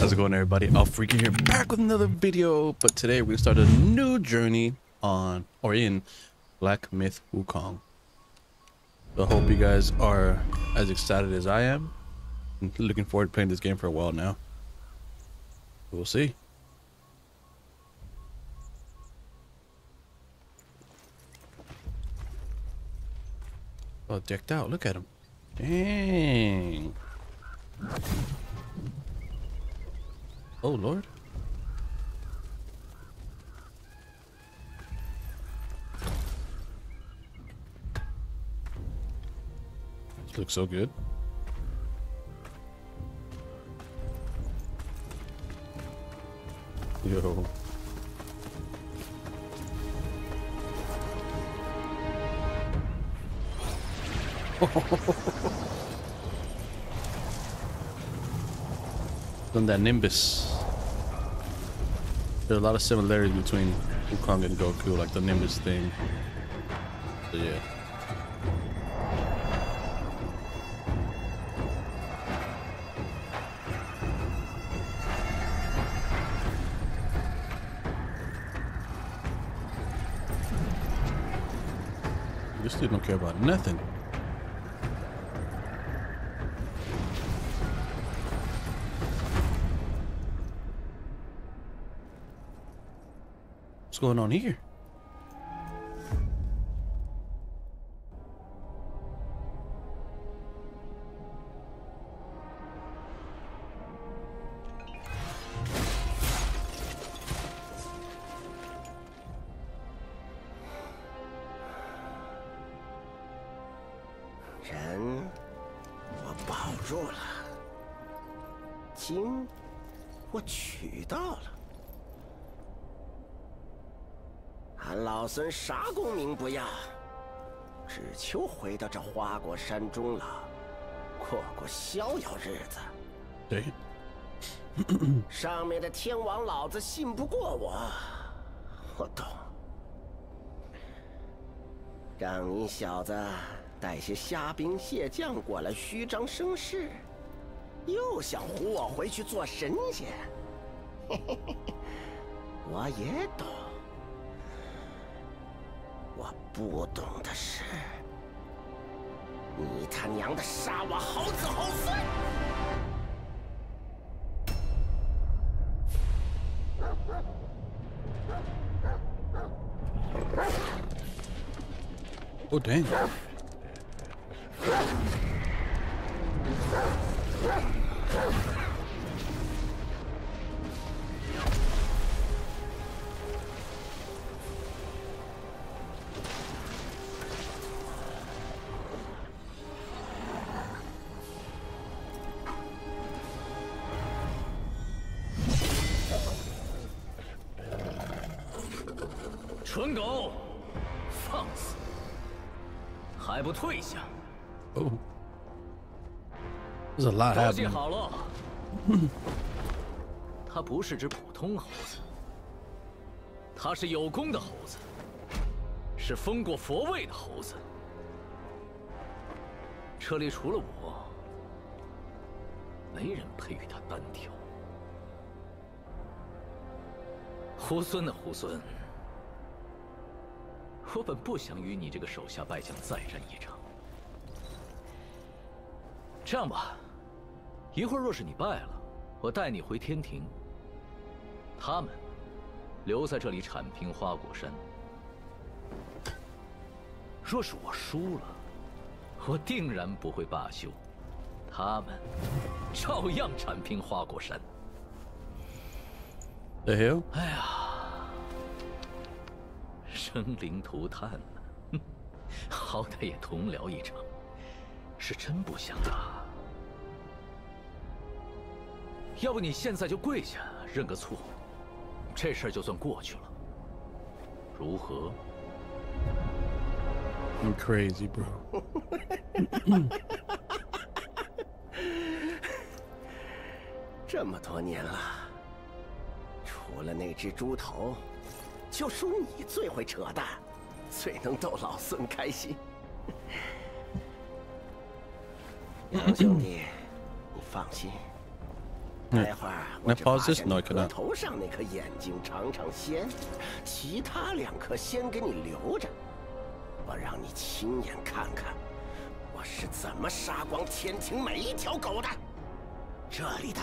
How's it going everybody? AlphaRique here back with another video, but today we start a new journey on or in Black Myth Wukong. So I hope you guys are as excited as I am. I'm looking forward to playing this game for a while now. We'll see. Oh, decked out. Look at him. Dang. Oh, Lord. This looks so good. Yo. Done that Nimbus. There's a lot of similarities between Wukong and Goku, like the Nimbus thing. So yeah. This dude don't care about nothing. Going on here? 孙啥功名不要，只求回到这花果山中了，过过逍遥日子。对，上面的天王老子信不过我，我懂。让你小子带些虾兵蟹将过来虚张声势，又想唬我回去做神仙。嘿嘿嘿嘿，我也懂。不懂的是，你他娘的杀我好子好孙！Oh dang. “蠢狗，放肆！还不退下！Oh. There's a lot 都记.好了，它不是只普通猴子，他是有功的猴子，是封过佛位的猴子。这里除了我，没人配与他单挑。猢狲的猢狲，我本不想与你这个手下败将再战一场。这样吧，一会儿若是你败了，我带你回天庭。他们留在这里铲平花果山。若是我输了，我定然不会罢休，他们照样铲平花果山。The hell? 哎呀，生灵涂炭呐、哼 好歹也同僚一场，是真不想打。要不你现在就跪下认个错，这事儿就算过去了，如何？I'm crazy, bro. 这么多年了，除了那只猪头，就属你最会扯淡，最能逗老孙开心。杨兄弟，你放心，待会儿我 this? 下 No, 你头上那颗眼睛尝尝鲜，其他两颗先给你留着，我让你亲眼看看我是怎么杀光天庭每一条狗的。这里的，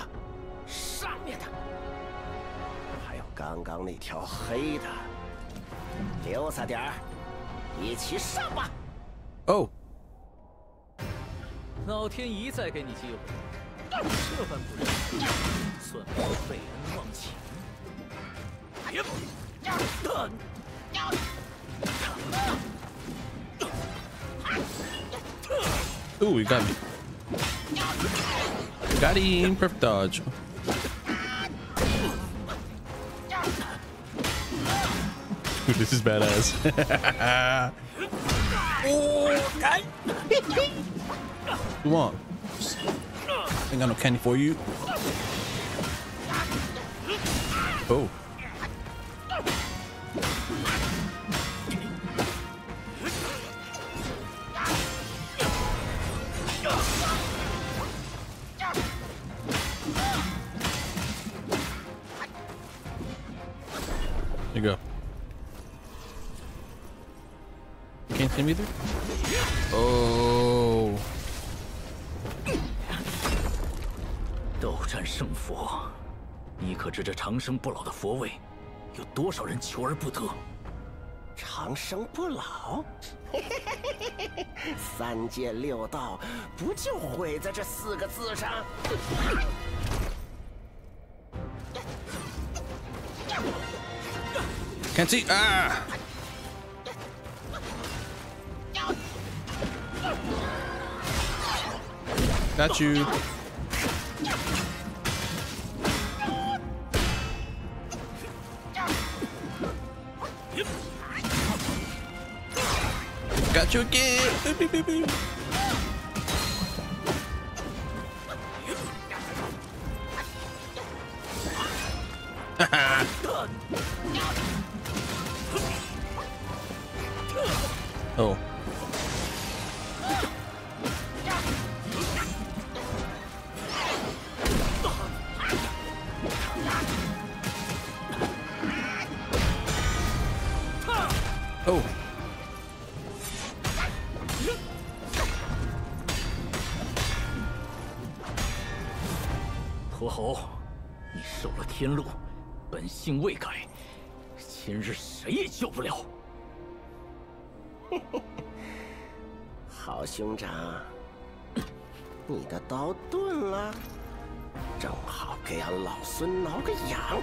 上面的，刚刚那条黑的，溜撒点儿，一起上吧。Oh, 老天一再给你机会，这般不仁，算我背恩忘情。ooh, we got me. Got him. Perfect dodge. Dude, this is badass. you want? Ain't got no candy for you. Oh. Oh. 斗战胜佛，你可知这长生不老的佛位，有多少人求而不得？长生不老，三界六道不就毁在这四个字上？Can't see. Ah. Got you. Got you again. Beep, beep. Oh. Oh. 救不了。好兄长，你的刀钝了，正好给俺老孙挠个痒。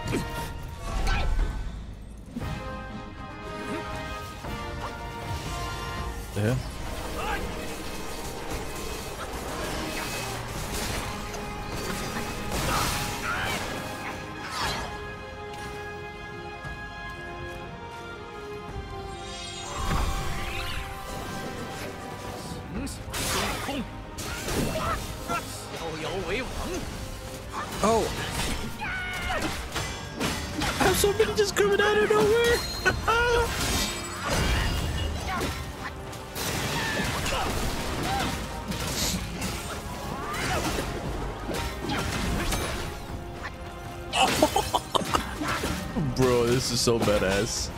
Bro, this is so badass.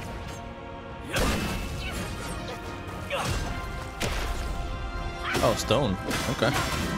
Oh, stone. Okay.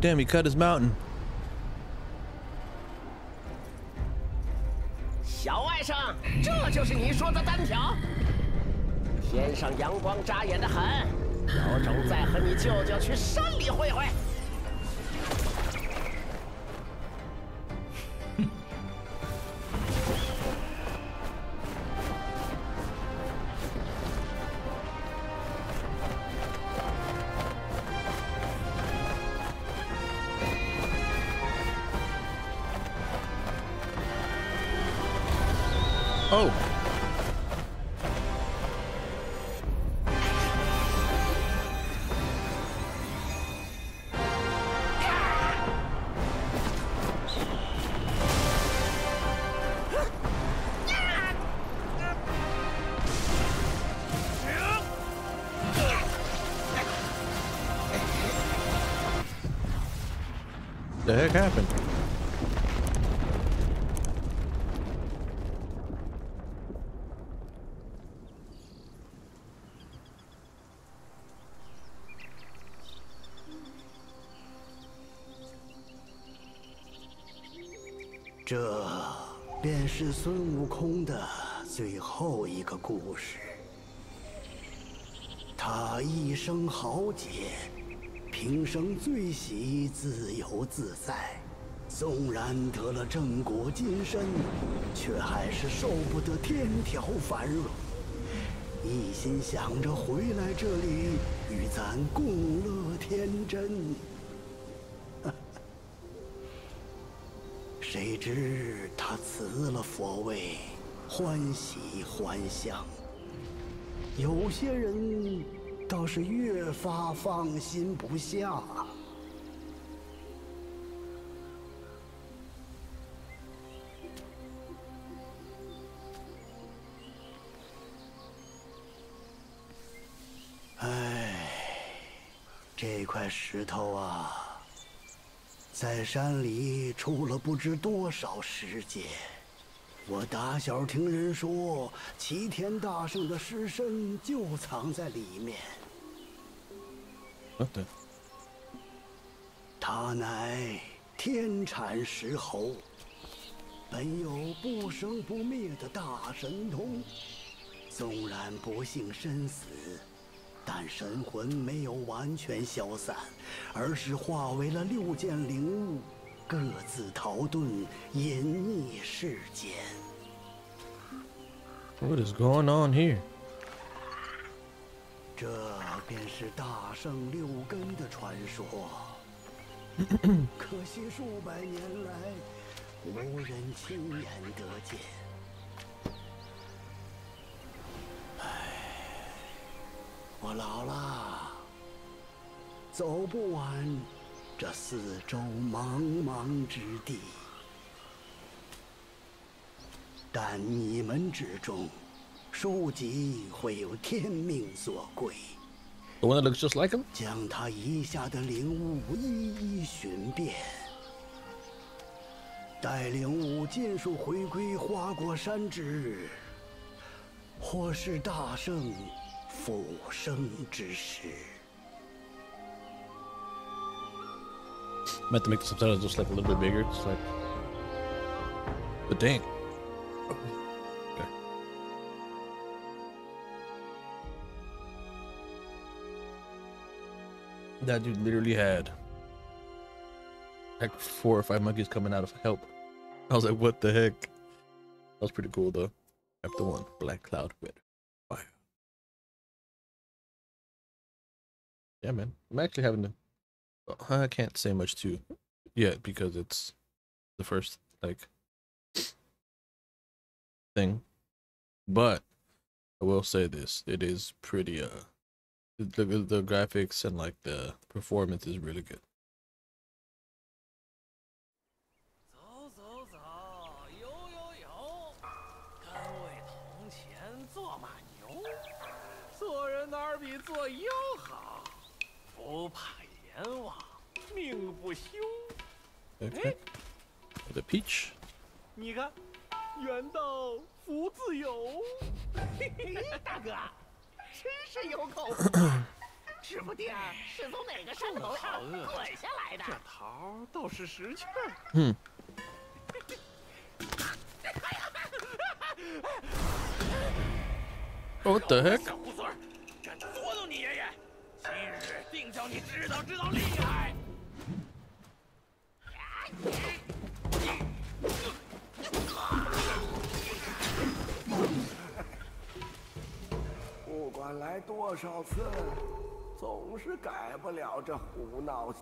Damn, he cut his mountain. 小外甥，这就是你说的单挑？天上阳光扎眼的很，有种再和你舅舅去山里会会。故事。他一生豪杰，平生最喜自由自在。纵然得了正果金身，却还是受不得天条繁荣。一心想着回来这里与咱共乐天真。谁知他辞了佛位，欢喜欢笑。有些人倒是越发放心不下。唉，这块石头啊，在山里出了不知多少时间。我打小听人说，齐天大圣的尸身就藏在里面。What the? 他乃天产石猴，本有不生不灭的大神通。纵然不幸身死，但神魂没有完全消散，而是化为了六件灵物，各自逃遁，隐匿世间。What is going on here? 这便是大圣六根的传说。可惜数百年来，无人亲眼得见。唉，我老了，走不完这四周茫茫之地。但你们之中，书籍会有天命所归。The one that looks just like him? 将他遗下的灵物一一寻遍，待灵物尽数回归花果山之日，或是大圣复生之时。Meant to make the subtitles just like a little bit bigger. It's like, but dang. That dude literally had like four or five monkeys coming out of help. I was like, what the heck? That was pretty cool though. Chapter one, Black Cloud with fire. Yeah, man. I'm actually having to I can't say much too yet because it's the first like thing. But I will say this, it is pretty uh the the graphics and like the performance is really good 走走走，游游游，跟位同前做马牛，做人哪儿比做妖好？不怕阎王，命不休。OK The peach. 你看，远道福自有。大哥，真是有口福啊！指不定是从哪个山头上滚下来的。这桃倒是识趣。嗯。What the heck? 小猢狲，敢捉弄你爷爷，今日定叫你知道知道厉害！管来多少次，总是改不了这胡闹。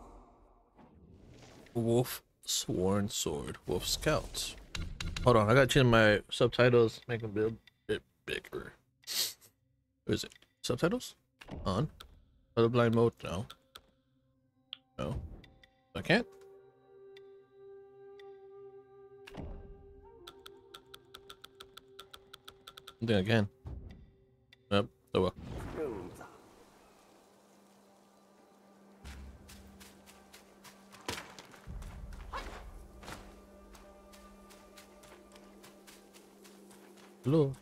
Wolf Sworn Sword. Wolf Scouts. Hold on, I gotta change my subtitles, make them a bit bigger. Where is it? Subtitles? On. Colorblind mode? No. No. I can't? I think I can. Yep. Well. Hello.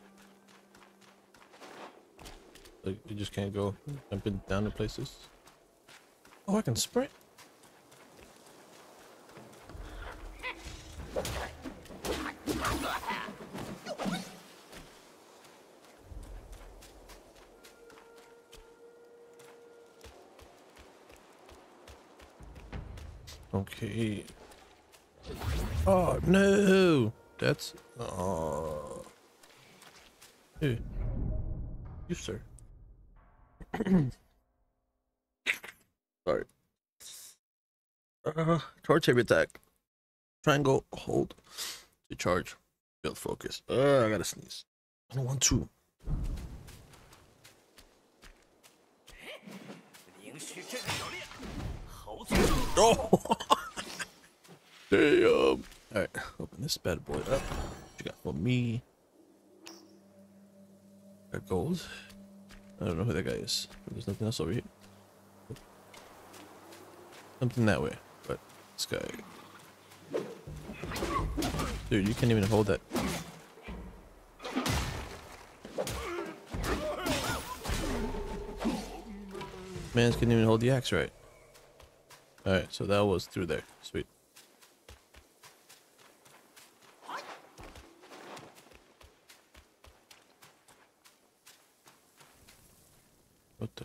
Like you just can't go jumping down to places. Oh, I can sprint. That's... Uh... Hey. You, sir. Sorry. Uh, charge heavy attack. Triangle, hold. To charge. Build focus. Uh, I gotta sneeze. I don't want to. Oh! Damn. Alright this bad boy up. What you got for me? Got gold. I don't know who that guy is. There's nothing else over here. Something that way, but this guy. Dude, you can't even hold that. Man's couldn't even hold the axe right. Alright, so that was through there. Sweet. What the?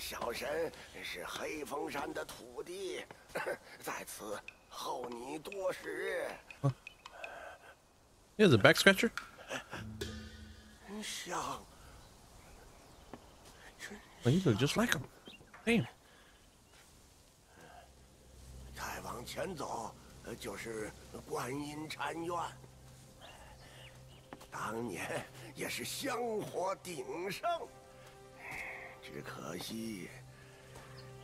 小神是黑风山的土地，在此候你多时。是 the back scratcher？小，你 look just like him。Damn。再往前走，就是观音禅院，当年也是香火鼎盛。只可惜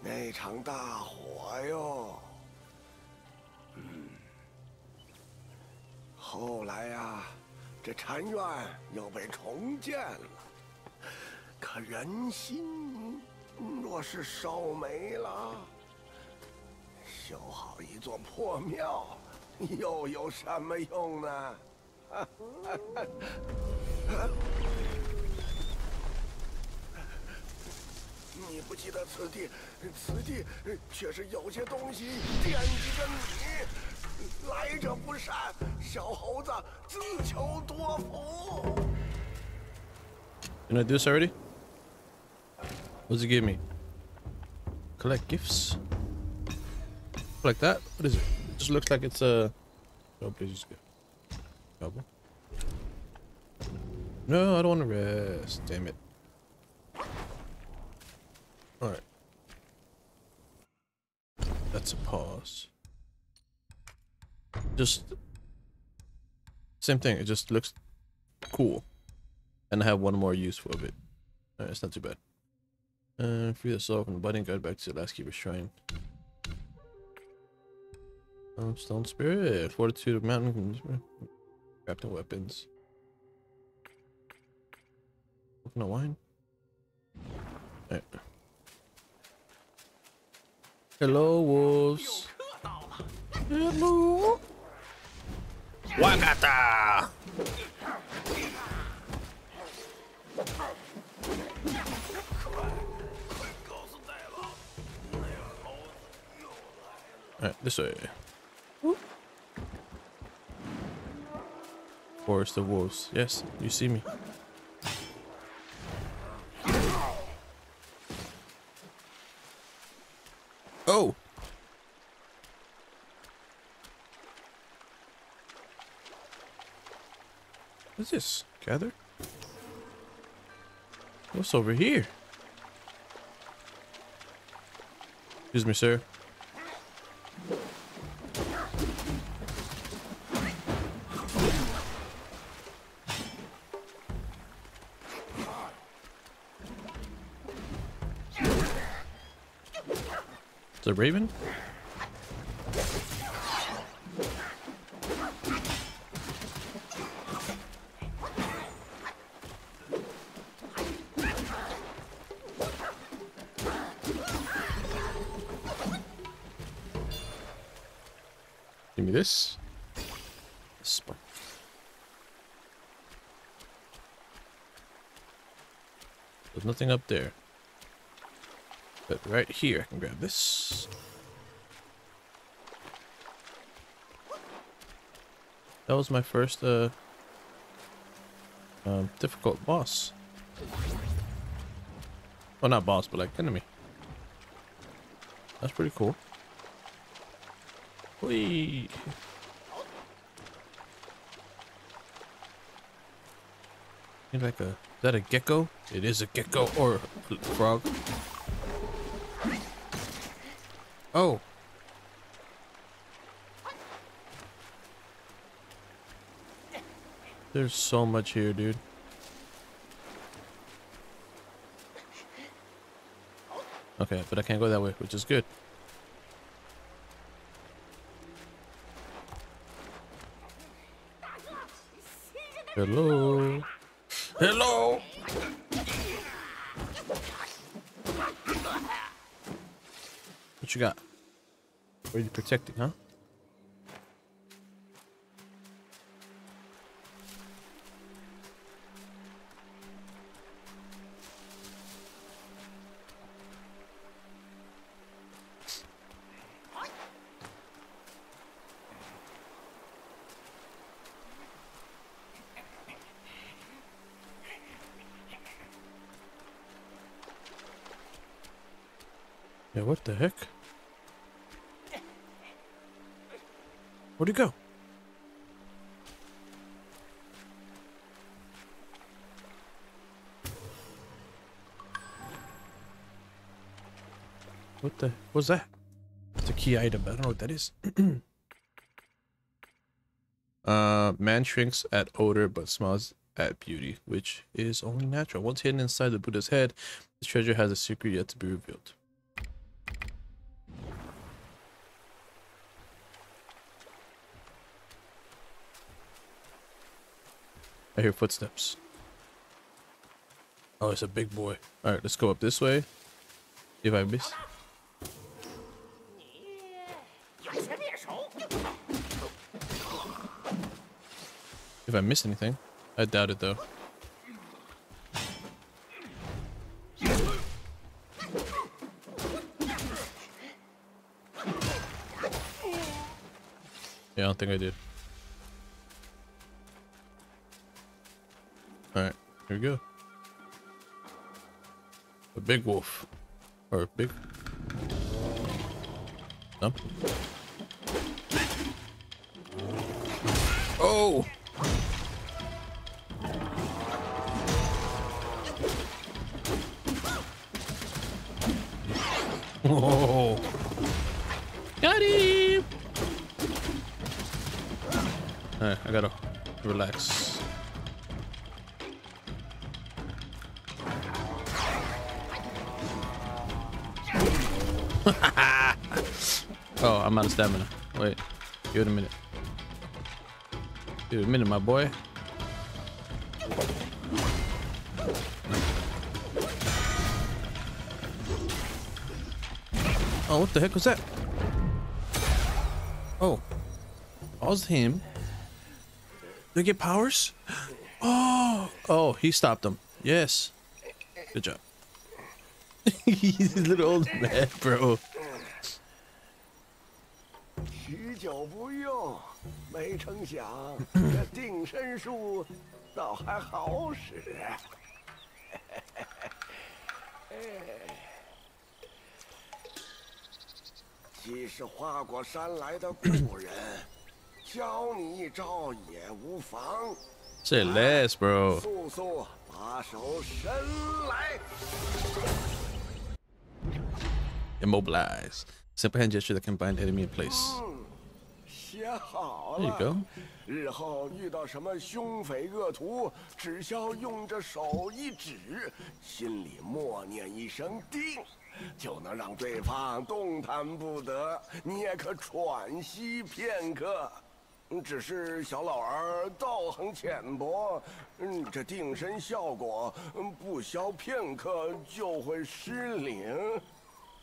那场大火哟。嗯，后来呀、这禅院又被重建了，可人心若是烧没了。修好一座破庙，又有什么用呢？你不记得此地，此地却是有些东西惦记着你。来者不善，小猴子自求多福。 Didn't I do this already? What does it give me? Collect gifts. Like that? What is it? Just looks like it's a. Oh, please just go. Couple. No, I don't want to rest. Damn it. Alright. That's a pause. Just. Same thing. It just looks cool. And I have one more use for it. It's not too bad. Uh, free the soul from the budding guard back to the last keeper shrine. Um, stone spirit, fortitude of mountain, crafting weapons. Coconut wine. Alright. Hello, wolves. Hello. Wakata! Alright, this way. Whoop. Forest of wolves. Yes, you see me. What's this? Gather? What's over here? Excuse me, sir. It's a raven? Give me this. Spark. There's nothing up there. But right here, I can grab this. That was my first, uh, um, difficult boss. Well, not boss, but like enemy. That's pretty cool. Whee! Need like a, is that a gecko? It is a gecko or a frog. Oh. There's so much here, dude. Okay, but I can't go that way, which is good. Hello. Hello. What you got? What are you protecting, huh? Yeah, what the heck? Where'd he go? What the? What's that? It's a key item, I don't know what that is. uh, man shrinks at odor but smiles at beauty, which is only natural. Once hidden inside the Buddha's head, the treasure has a secret yet to be revealed. I hear footsteps. Oh, it's a big boy. All right, let's go up this way. If I miss. If I miss anything, I doubt it though. Yeah, I don't think I did. Here we go. A big wolf. Or a big... No? Oh! Oh! Got him! Alright, I gotta relax. Oh, I'm out of stamina. Wait. Give it a minute. Give it a minute, my boy. Oh, what the heck was that? Oh. Was him. Did he get powers? Oh. Oh, he stopped him. Yes. Good job. He's a little old man, bro. 久不用，没成想这定身术倒还好使。既是花果山来的故人，教你一招也无妨。Say less, bro. 速速把手伸来！Immobilize. Simple hand gesture that can bind enemy in place. 写好了日后遇到什么凶匪恶徒，只需用这手一指，心里默念一声“定”，就能让对方动弹不得，你也可喘息片刻。只是小老儿道行浅薄，嗯，这定身效果嗯不消片刻就会失灵。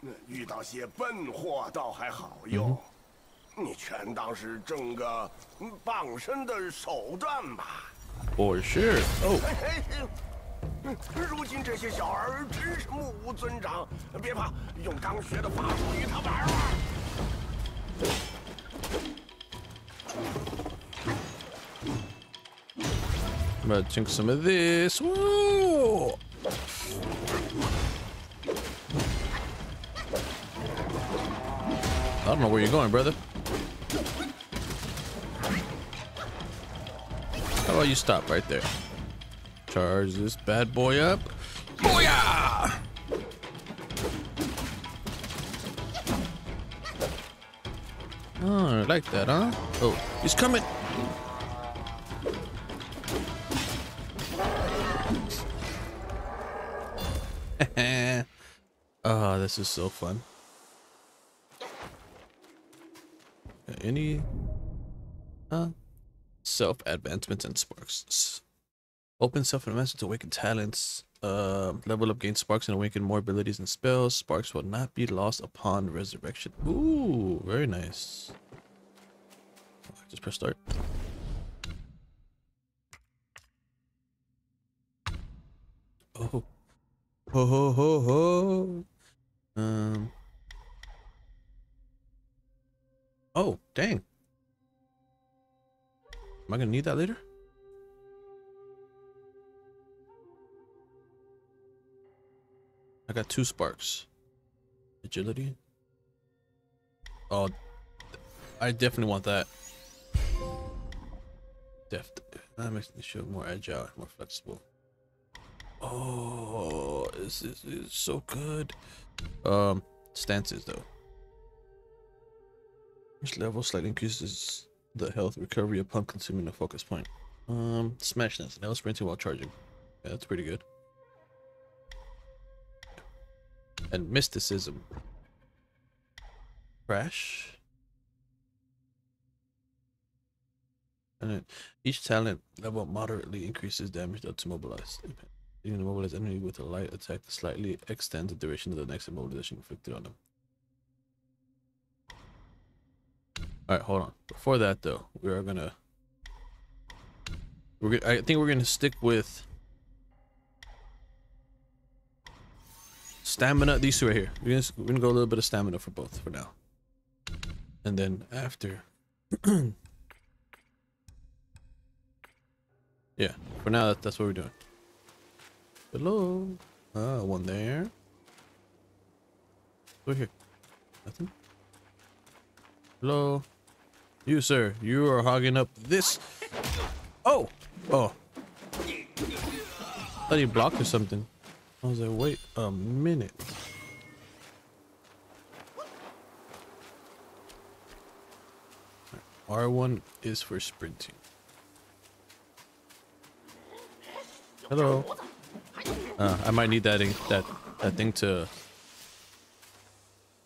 嗯遇到些笨货倒还好用，你全当是挣个嗯傍身的手段吧。Oh, 嘿嘿嘿嗯如今这些小儿真是目无尊长，别怕，用刚学的法术与他玩玩。I'm gonna drink some of this. I don't know where you're going, brother. How about you stop right there? Charge this bad boy up. Booyah! Oh, I like that, huh? Oh, he's coming. oh, this is so fun. Any uh, self advancements and sparks. Open self advancement to awaken talents. Uh, level up, gain sparks, and awaken more abilities and spells. Sparks will not be lost upon resurrection. Ooh, very nice. Just press start. Oh. Ho ho ho ho. Um. Oh, dang. Am I gonna need that later? I got two sparks. Agility. Oh, I definitely want that. Deft. That makes me show more agile, more flexible. Oh, this is, is so good. Um, stances though. Each level slightly increases the health recovery upon consuming a focus point. Um, smash dance, now sprinting while charging. Yeah, that's pretty good. And mysticism. Crash. And each talent level moderately increases damage dealt to mobilize. You enemy with a light attack slightly extends the duration of the next immobilization inflicted on them. Alright, hold on. Before that though, we are gonna we're I think we're gonna stick with stamina. These two right here. We're gonna we're gonna go a little bit of stamina for both for now, and then after. yeah, for now that, that's what we're doing. Hello. Ah, one there. Over here. Nothing. Hello. You, sir. You are hogging up this. Oh. Oh. thought he blocked or something. I was like, wait a minute. R1 is for sprinting. Hello. Uh, I might need that that that thing to.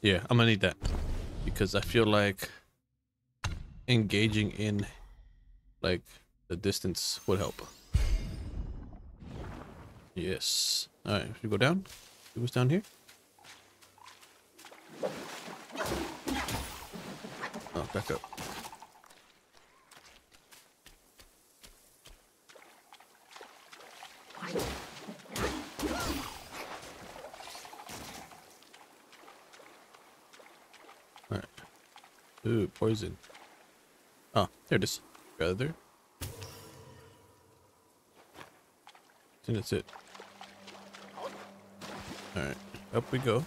Yeah, I'm gonna need that because I feel like engaging in like the distance would help. Yes. All right, should we go down? See was down here? Oh, back up. Alright. Ooh, poison. Oh, there it is. I think that's it. Alright, up we go.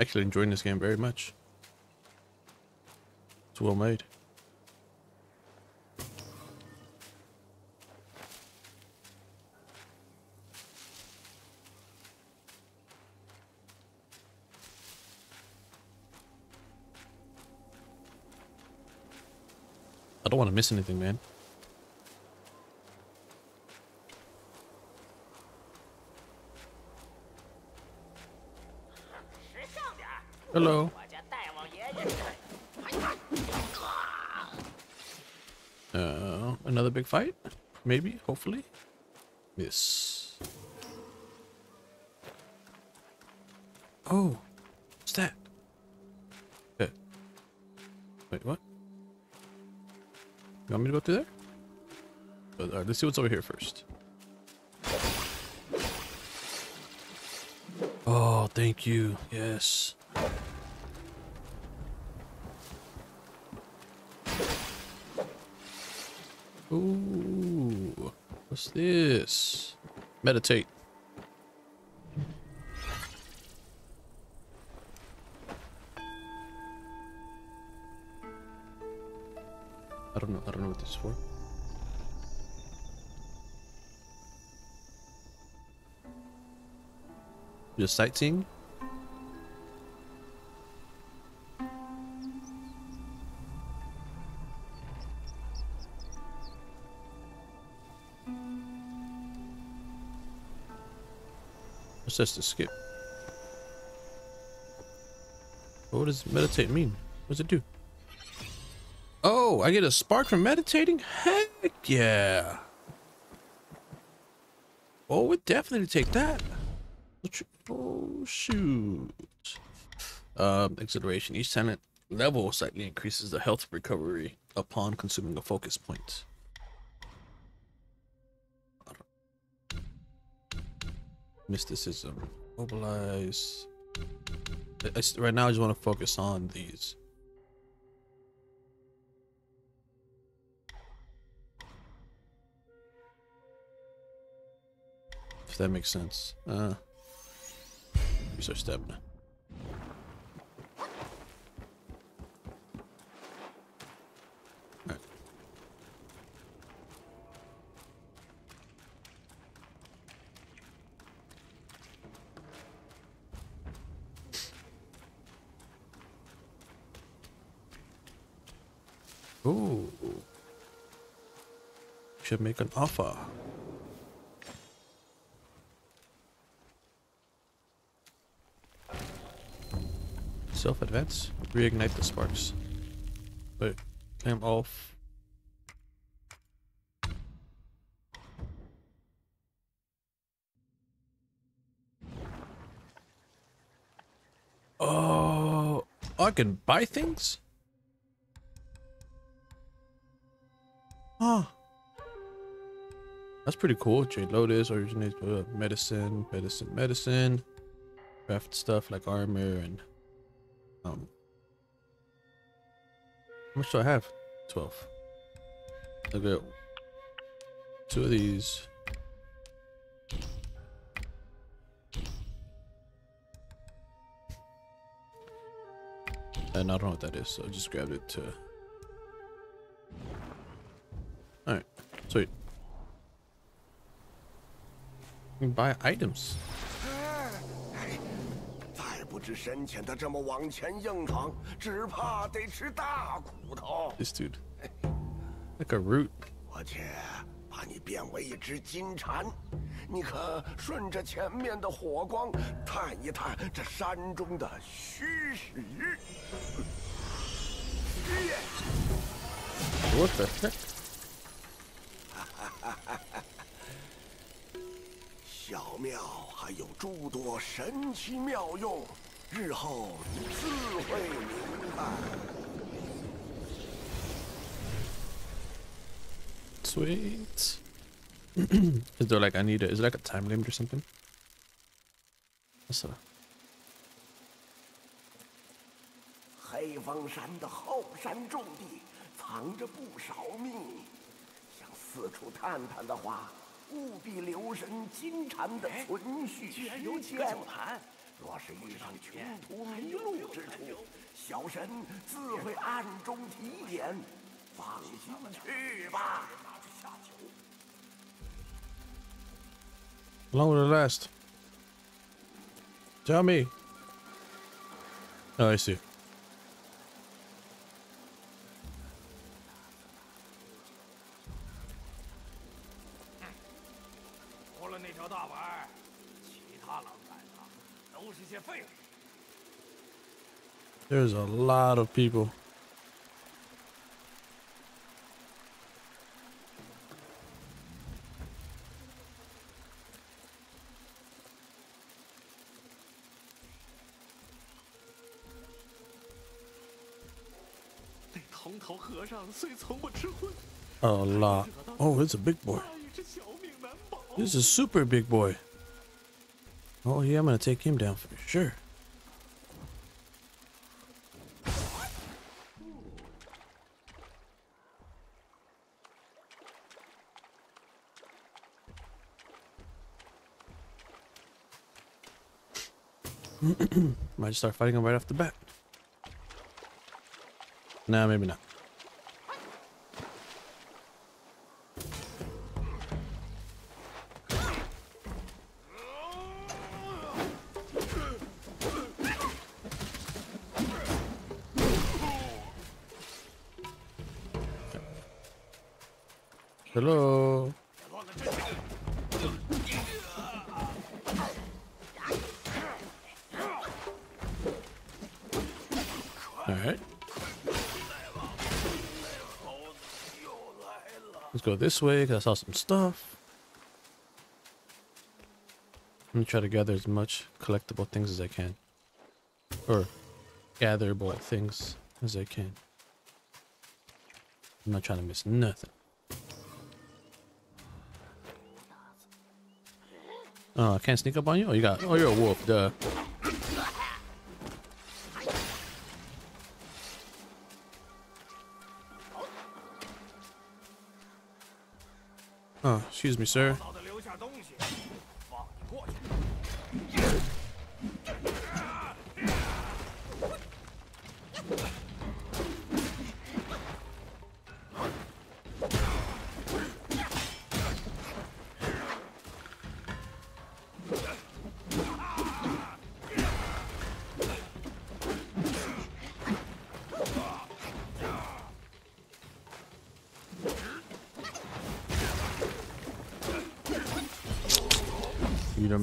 Actually enjoying this game very much. It's well made. Miss anything, man. Hello. Uh, another big fight? Maybe, hopefully. Yes. Oh, want me to go through there? But, uh, let's see what's over here first. Oh, thank you. Yes. Ooh, what's this? Meditate. For. Just sightseeing? What's this to skip? What does meditate mean? What does it do? Oh, I get a spark from meditating? Heck yeah. Oh, we'd definitely take that. Oh, shoot. Um, exhilaration. Each talent level slightly increases the health recovery upon consuming a focus point. Mysticism. Mobilize. I, I, right now, I just want to focus on these. That makes sense. Uh, use our stamina. Ooh. Should make an offer. Self advance. Reignite the sparks. Wait. Climb off. Oh, I can buy things? Ah. That's pretty cool. Jade Lotus originates uh, medicine, medicine, medicine. Craft stuff like armor and um, how much do I have? 12. Okay. Two of these. And I don't know what that is, so I just grabbed it to... Alright, sweet. You can buy items. 再不知深浅的这么往前硬闯，只怕得吃大苦头。This dude. Like a root. 我去把把你变为一只金蝉，你可顺着前面的火光探一探这山中的虚实。What the heck? 小庙还有诸多神奇妙用，日后你自会明白。Sweet. is there like I need a is it like a time limit or something? What's that? 黑风山的后山重地藏着不少秘密，想四处探探的话，务必留神金蝉的存续居然有时间几个酒。坛，若是遇上穷途迷路之处，小神自会暗中提点。放心去吧。Long rest. Tell me. I see. There's a lot of people. A lot. Oh, it's a big boy. This is super big boy. Oh yeah, I'm gonna take him down for sure. Might start fighting him right off the bat. Nah, maybe not. This way because I saw some stuff. I'm gonna try to gather as much collectible things as I can. Or gatherable things as I can. I'm not trying to miss nothing. Oh, I can't sneak up on you? Oh, you got. Oh, you're a wolf, duh. Excuse me, sir.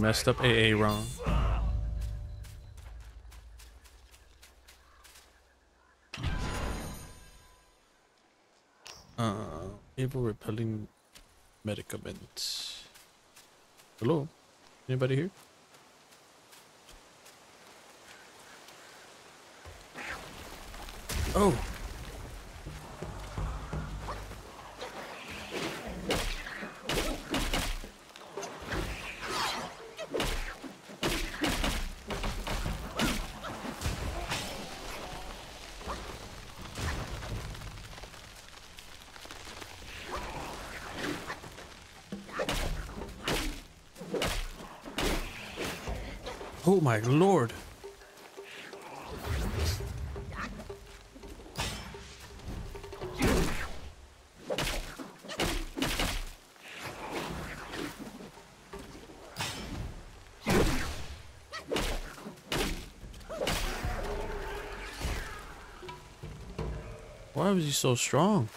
Messed up AA wrong. Uh, evil repelling medicament. Hello? Anybody here? Oh! Oh my lord. Why was he so strong?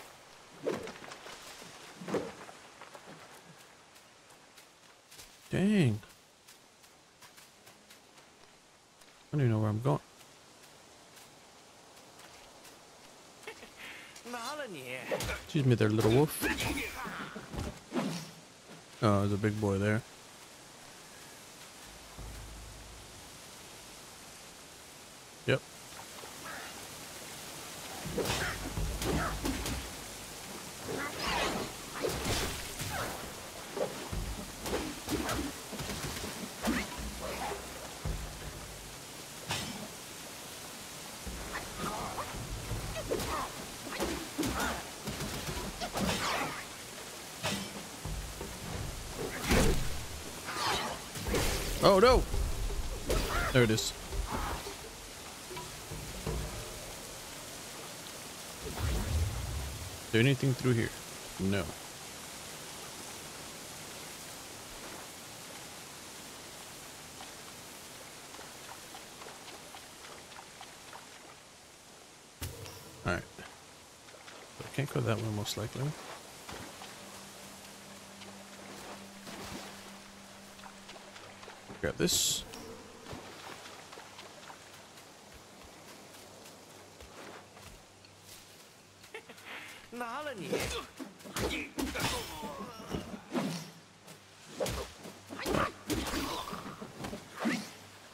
Excuse me there, little wolf. Oh, there's a big boy there. Oh no! There it is. Is there anything through here? No. Alright. I can't go that way most likely. grab this.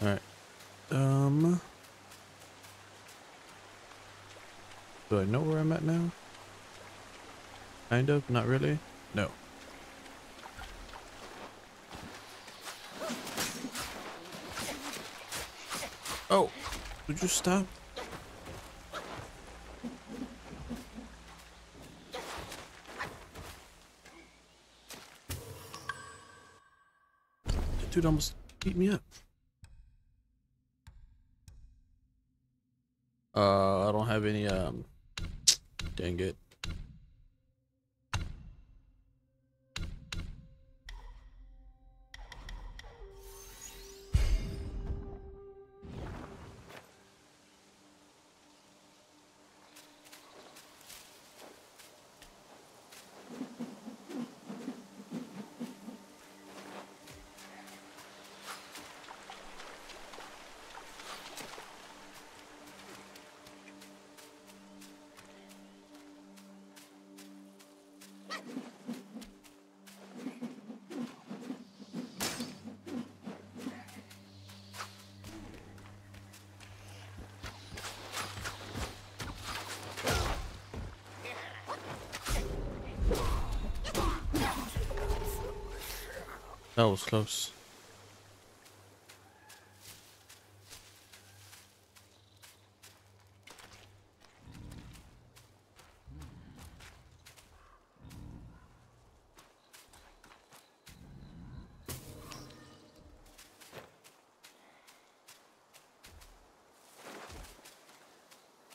Alright. Um... Do I know where I'm at now? Kind of? Not really? No. You stop? That dude almost beat me up. Uh, I don't have any, um, dang it. That was close.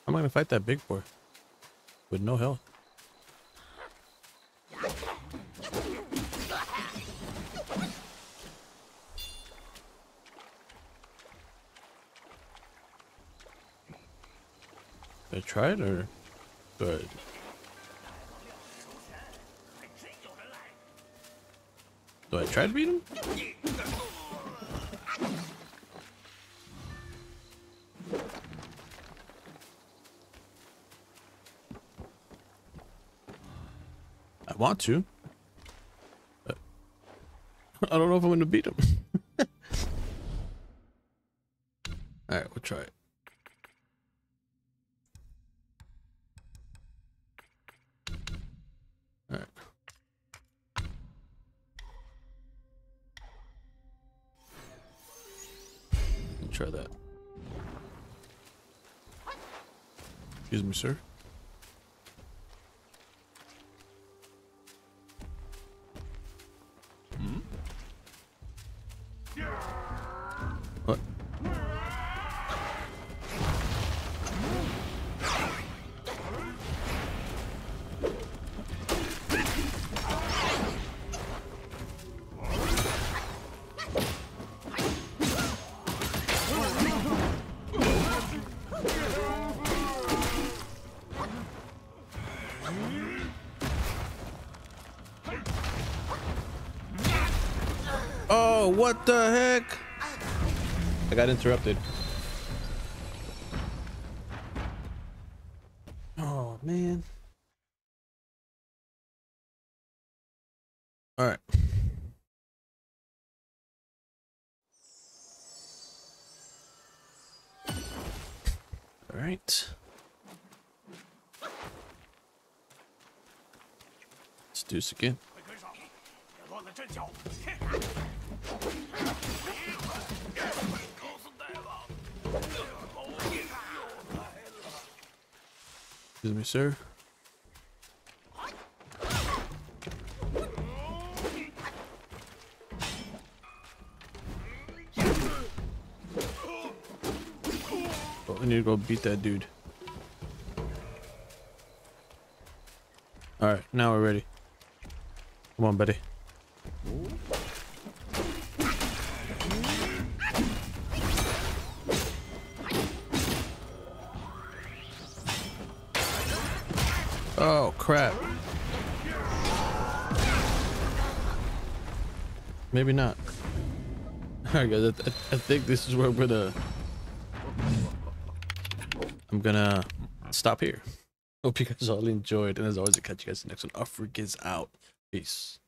I'm gonna fight that big boy with no health. I tried or but Do I try to beat him? I want to. I don't know if I'm going to beat him. Alright, we'll try it. Sir. I got interrupted. Oh, man. All right. All right. Let's do this again. Excuse me, sir. Oh, I need to go beat that dude. All right, now we're ready. Come on, buddy. Maybe not. Alright guys, I, th I think this is where I'm gonna I'm gonna stop here. Hope you guys all enjoyed, and as always, I'll catch you guys in the next one. Is out. Peace.